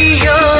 Radio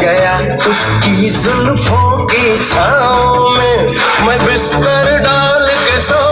गया। उसकी जुल्फों की छाओ में मैं बिस्तर डाल के सो